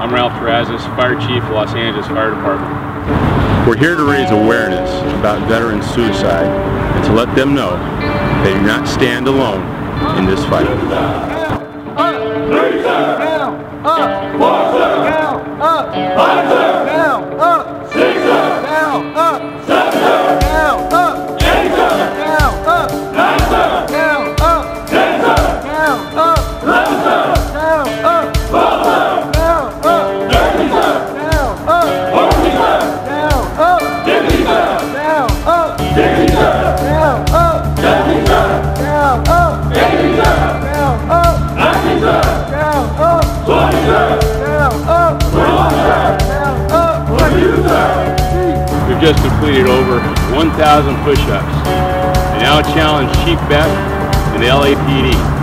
I'm Ralph Terrazas, Fire Chief, Los Angeles Fire Department. We're here to raise awareness about veteran suicide and to let them know they do not stand alone in this fight. Up, up, up, up, up, up, up, up, up, up, Just completed over 1,000 push-ups and now challenge Chief Beck and the LAPD.